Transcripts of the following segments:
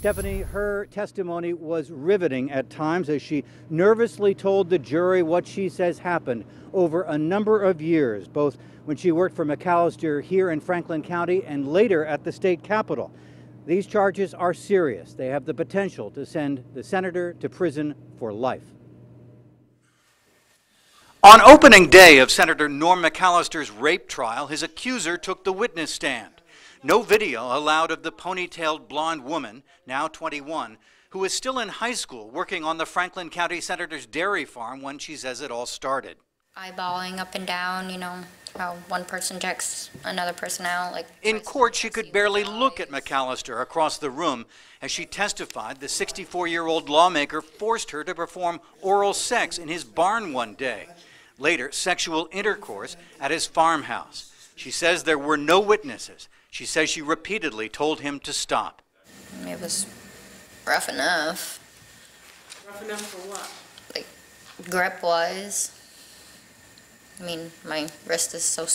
Stephanie, her testimony was riveting at times as she nervously told the jury what she says happened over a number of years, both when she worked for McAllister here in Franklin County and later at the state capitol. These charges are serious. They have the potential to send the senator to prison for life. On opening day of Senator Norm McAllister's rape trial, his accuser took the witness stand. No video allowed of the ponytailed blonde woman, now 21, who is still in high school working on the Franklin County Senator's dairy farm when she says it all started. Eyeballing up and down, you know, how one person checks another person out. Like In court, she could barely look at McAllister across the room as she testified the 64 year old lawmaker forced her to perform oral sex in his barn one day. Later, sexual intercourse at his farmhouse. She says there were no witnesses. She says she repeatedly told him to stop. It was rough enough, Rough enough for what? like grip wise. I mean, my wrist is so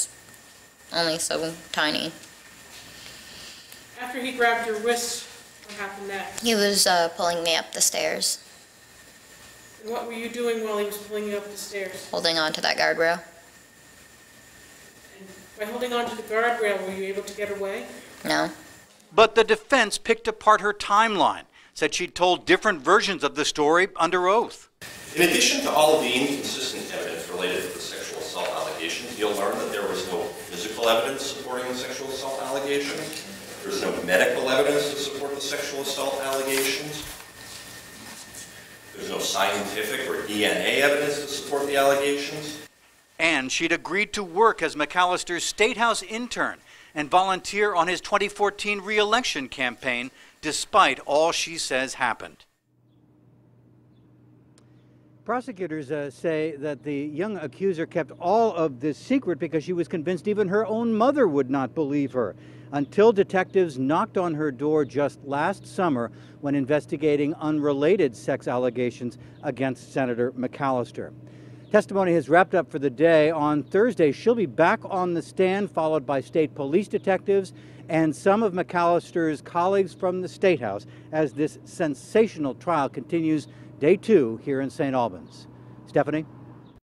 only so tiny. After he grabbed your wrist, what happened next? He was uh, pulling me up the stairs, And what were you doing while he was pulling you up the stairs? holding on to that guardrail. And by holding onto the guardrail, were you able to get away? No, But the defense picked apart her timeline, said she'd told different versions of the story under oath. In addition to all of the inconsistent evidence related to the sexual assault allegations, you'll learn that there was no physical evidence supporting the sexual assault allegations. There was no medical evidence to support the sexual assault allegations. There's no scientific or DNA evidence to support the allegations. And she'd agreed to work as McAllister's statehouse intern and volunteer on his 2014 reelection campaign, despite all she says happened. Prosecutors uh, say that the young accuser kept all of this secret because she was convinced even her own mother would not believe her until detectives knocked on her door just last summer when investigating unrelated sex allegations against Senator McAllister. Testimony has wrapped up for the day. On Thursday, she'll be back on the stand, followed by state police detectives and some of McAllister's colleagues from the State House as this sensational trial continues day two here in St. Albans. Stephanie?